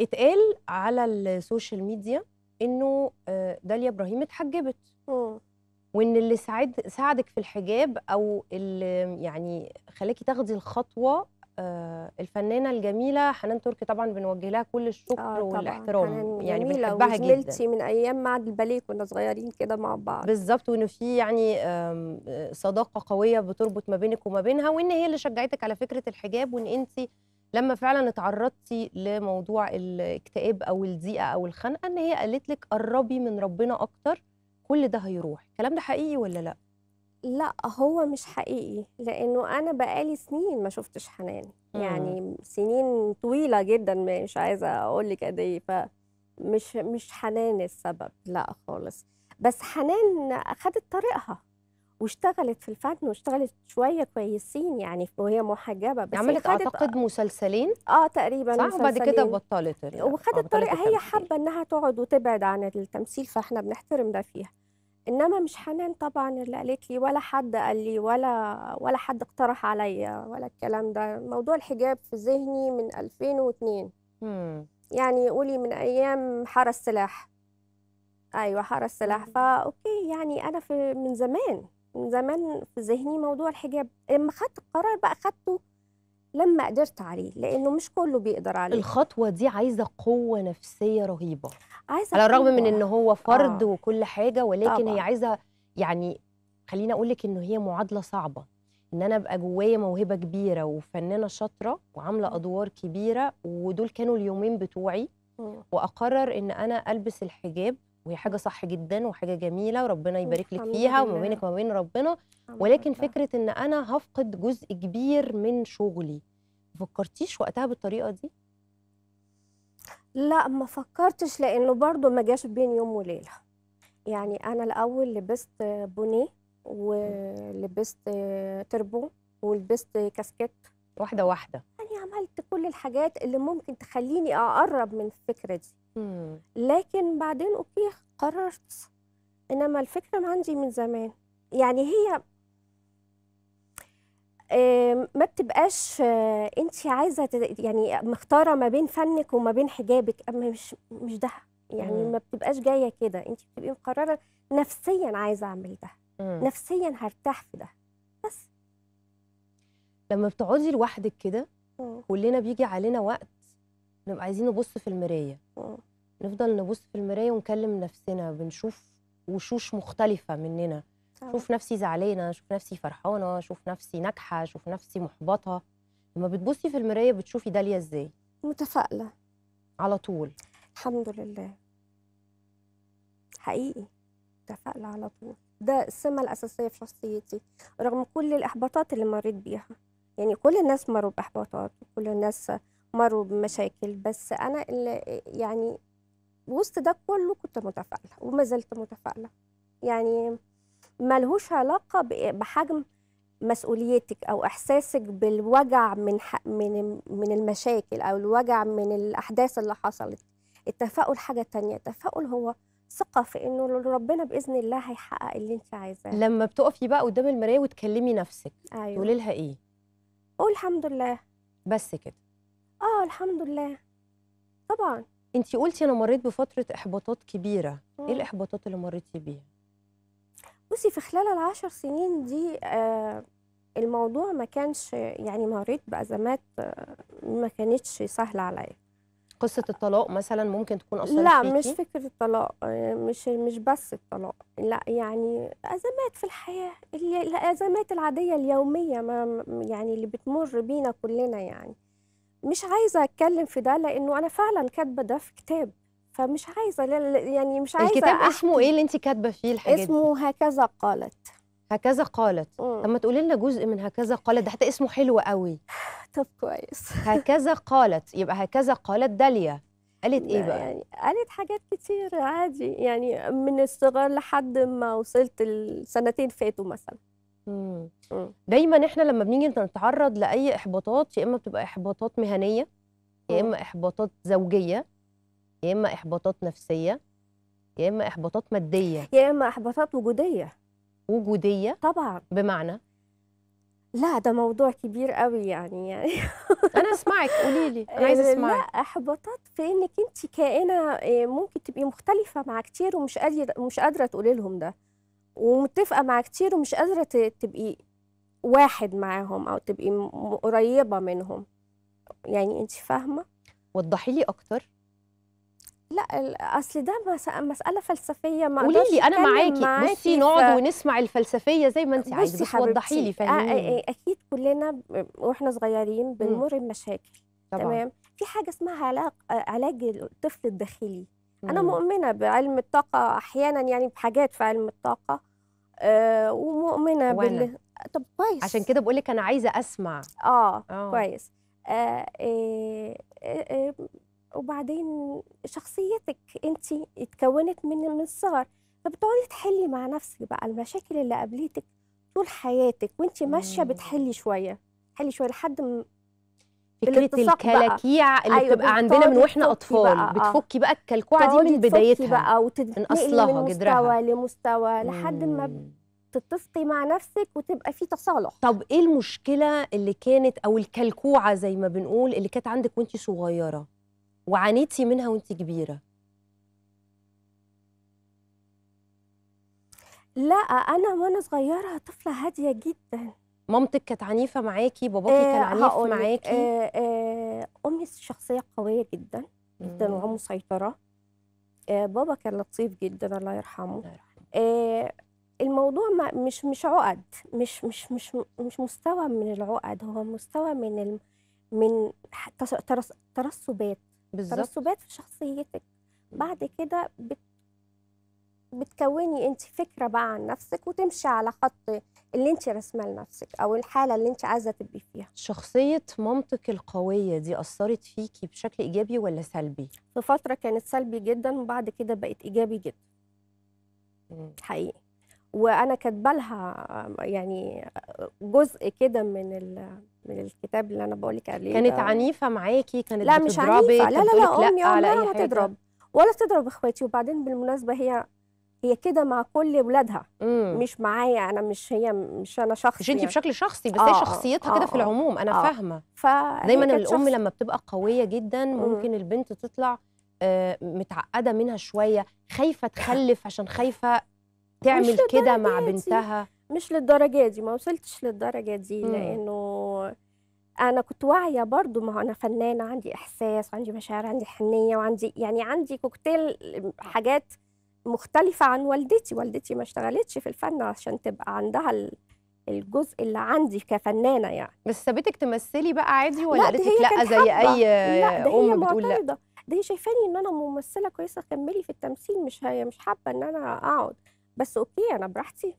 اتقال على ال social media إنه آه، داليا إبراهيم اتحجبت. وإن اللي ساعد ساعدك في الحجاب أو اللي يعني خلاكي تاخدي الخطوة آه، الفنانة الجميلة حنان ترك طبعا بنوجه لها كل الشكر طبعا. والاحترام. يعني بنحبها جدا. من أيام معهد الباليه كنا صغيرين كده مع بعض. بالظبط. وان في يعني آه، صداقة قوية بتربط ما بينك وما بينها وإن هي اللي شجعتك على فكرة الحجاب وإن انت لما فعلا اتعرضتي لموضوع الاكتئاب أو الضيقه أو الخنقة إن هي قالت لك قربي من ربنا أكتر كل ده هيروح. الكلام ده حقيقي ولا لأ؟ لا هو مش حقيقي لأنه أنا بقالي سنين ما شفتش حنان. يعني سنين طويلة جدا مش عايزة أقول لك قد إيه فمش مش حنان السبب لأ خالص. بس حنان اخدت طريقها. واشتغلت في الفن واشتغلت شوية كويسين يعني وهي محجبة بس عملت اعتقد مسلسلين آه تقريبا صح وبعد كده. بطلت وخدت بطلت طريقه هي. حابة إنها تقعد وتبعد عن التمثيل فإحنا بنحترم ده فيها إنما مش حنان طبعا اللي قالت لي ولا حد قال لي ولا ولا حد اقترح عليا ولا الكلام ده موضوع الحجاب في ذهني من 2002 مم. يعني قولي من أيام حرس السلاح أيوه حرس السلاح. فا أوكي يعني أنا في من زمان زمان في ذهني موضوع الحجاب لما خدت القرار بقى خدته لما قدرت عليه لأنه مش كله بيقدر عليه الخطوة دي عايزة قوة نفسية رهيبة عايزة على الرغم من. إن هو فرد آه. وكل حاجة ولكن هي طبعاً. عايزة يعني خليني أقول لك انه هي معادلة صعبة إن أنا أبقى جوايا موهبة كبيرة وفنانة شاطرة وعاملة أدوار كبيرة ودول كانوا اليومين بتوعي. وأقرر إن أنا ألبس الحجاب وهي حاجة صح جدا وحاجة جميلة وربنا يبارك لك فيها وما. بينك وما بين ربنا ولكن. فكرة إن أنا هفقد جزء كبير من شغلي فكرتيش وقتها بالطريقة دي لا ما فكرتش لأنه برضو ما جاش بين يوم وليلة يعني أنا الأول لبست بونيه ولبست تربون ولبست كاسكيت واحدة واحدة يعني عملت كل الحاجات اللي ممكن تخليني أقرب من الفكرة دي. لكن بعدين okay قررت. إنما الفكرة عندي من زمان. يعني هي ما بتبقاش انت عايزة يعني مختارة ما بين فنك وما بين حجابك. أما مش مش ده. يعني. ما بتبقاش جاية كده. انت بتبقي مقررة نفسيا عايزة أعمل ده. نفسيا هرتاح في ده. بس. لما بتقعدي لوحدك كده. كلنا بيجي علينا وقت نبقى عايزين نبص في المراية. مم. نفضل نبص في المراية ونكلم نفسنا بنشوف وشوش مختلفة مننا. شوف نفسي زعلانة شوف نفسي فرحانة شوف نفسي ناجحة شوف نفسي محبطة. لما بتبصي في المراية بتشوفي داليا إزاي. متفائلة. على طول. الحمد لله. حقيقي. متفائلة على طول. ده السمة الأساسية في شخصيتي رغم كل الإحباطات اللي مريت بيها. يعني كل الناس مروا بإحباطات وكل الناس مروا بمشاكل بس أنا اللي يعني وسط ده كله كنت متفائلة وما زلت متفائلة. يعني ملهوش علاقة ب- بحجم مسؤوليتك أو إحساسك بالوجع من من من المشاكل أو الوجع من الأحداث اللي حصلت. التفاؤل حاجة تانية التفاؤل هو ثقة في إنه ربنا بإذن الله هيحقق اللي أنت عايزاه. لما بتقفي بقى قدام المراية وتكلمي نفسك أيوه. تقولي لها إيه؟ قول الحمد لله. بس كده. آه الحمد لله. طبعا. انتي قلتي أنا مريت بفترة إحباطات كبيرة. إيه مم. الإحباطات اللي مريتي بيها؟ بصي في خلال العشر سنين دي آه الموضوع ما كانش يعني مريت بأزمات آه ما كانتش سهلة عليا. قصة الطلاق مثلا ممكن تكون أثرت لا فيكي؟ مش فكرة الطلاق آه، مش مش بس الطلاق. لا يعني أزمات في الحياة اللي- الأزمات العادية اليومية ما يعني اللي بتمر بينا كلنا يعني. مش عايزة أتكلم في ده لأنه أنا فعلا كاتبة ده في كتاب فمش لا- يعني مش عايزة الكتاب اسمه أحكي. إيه اللي انت كاتبة فيه الحاجات دي؟ اسمه هكذا قالت. هكذا قالت. مم. طب ما تقولي لنا جزء من هكذا قالت ده حتى اسمه حلو قوي. طب كويس. هكذا قالت يبقى هكذا قالت داليا. قالت إيه بقى؟ يعني قالت حاجات كتير عادي يعني من الصغر لحد ما وصلت السنتين فاتوا مثلا. مم. مم. دايما إحنا لما بنيجي نتعرض لأي إحباطات يا إما بتبقى إحباطات مهنية يا مم. إما إحباطات زوجية يا إما إحباطات نفسية يا إما إحباطات مادية. يا إما إحباطات وجودية. وجودية طبعا. بمعنى؟ لا ده موضوع كبير قوي يعني يعني. أنا أسمعك قولي لي أنا عايزة لا أسمعك. إحباطات في إنك أنت كائنة آه، ممكن تبقي مختلفة مع كتير ومش قادرة مش قادرة تقولي لهم ده. ومتفقة مع كتير ومش قادرة تبقي واحد معاهم أو تبقي قريبة منهم. يعني انت فاهمة؟ وضحي لي أكتر. لا أصل ده مس- مسألة فلسفية ما قولي لي أنا معاكي بصي نقعد ونسمع الفلسفية زي ما انت عايزة بس وضحي لي آه، فهميني. آه، أكيد كلنا وإحنا صغيرين بنمر بمشاكل تمام؟ في حاجة اسمها علاج آه، علاج الطفل الداخلي. أنا. مؤمنة بعلم الطاقة أحيانا يعني بحاجات في علم الطاقة آه ومؤمنة. بال طب كويس عشان كده بقول لك أنا عايزة أسمع آه آه كويس آه آه آه آه وبعدين شخصيتك أنت اتكونت من من الصغر فبتقعدي تحلي مع نفسك بقى المشاكل اللي قابلتك طول حياتك وأنت ماشية. بتحلي شوية حلي شوية لحد فكرة. الكلاكيع اللي أيوة، بتبقى عندنا من وإحنا اطفال بقى، آه. بتفكي بقى الكلكوعه دي من بدايتها بقى وتتنقلي أصلها، من جدرها. مستوى لمستوى لحد ما. تتفقي مع نفسك وتبقى في تصالح طب إيه المشكلة اللي كانت أو الكلكوعة زي ما بنقول اللي كانت عندك وانت صغيرة وعانيتي منها وانت كبيرة لا أنا وأنا صغيرة طفلة هادية جدا مامتك كانت عنيفة معاكي؟ باباكي كان آه، عنيف معاكي؟ آه، آه، أمي شخصية قوية جدا جدا. ومسيطرة. آه، بابا كان لطيف جدا الله يرحمه. الله يرحمه. آه، الموضوع ما مش مش عقد مش مش مش مش مستوى من العقد هو مستوى من ال من ترسبات. ترسبات في شخصيتك. بعد كده بت بتكوني انت فكرة بقى عن نفسك وتمشي على خط اللي انت رسمه لنفسك أو الحالة اللي انت عايزة تبقي فيها. شخصية مامتك القوية دي أثرت فيكي بشكل إيجابي ولا سلبي؟ في فترة كانت سلبي جدا وبعد كده بقت إيجابي جدا. مم. حقيقي. وأنا كاتبة لها يعني جزء كده من ال- من الكتاب اللي أنا بقول لك عليه كانت. عنيفة معاكي؟ كانت لا مش عنيفة. لا لا لا امي لا على عمرها أي ما حاجة؟ تضرب. ولا تضرب إخواتي. وبعدين بالمناسبة هي هي كده مع كل ولادها. مش معايا أنا مش هي مش أنا شخص مش انت يعني. بشكل شخصي بس آه، هي آه، شخصيتها كده آه، في العموم أنا آه. فاهمة فهي دايما الأم لما بتبقى قوية جدا ممكن البنت تطلع آه، متعقدة منها شوية خايفة تخلف عشان خايفة تعمل كده مع. بنتها مش للدرجة دي ما وصلتش للدرجة دي مم. لأنه أنا كنت واعية برضو ما هو أنا فنانة عندي إحساس وعندي مشاعر عندي حنية وعندي يعني عندي كوكتيل حاجات مختلفة عن والدتي. والدتي ما اشتغلتش في الفن عشان تبقى عندها ال- الجزء اللي عندي كفنانة يعني. بس سابتك تمثلي بقى عادي ولا لا قالت لك هي لا زي حابة. أي لا ده هي أم بتقول لا؟ ده هي شايفاني إن أنا ممثلة كويسة كملي في التمثيل مش هي مش حابة إن أنا أقعد. بس أوكي أنا براحتي.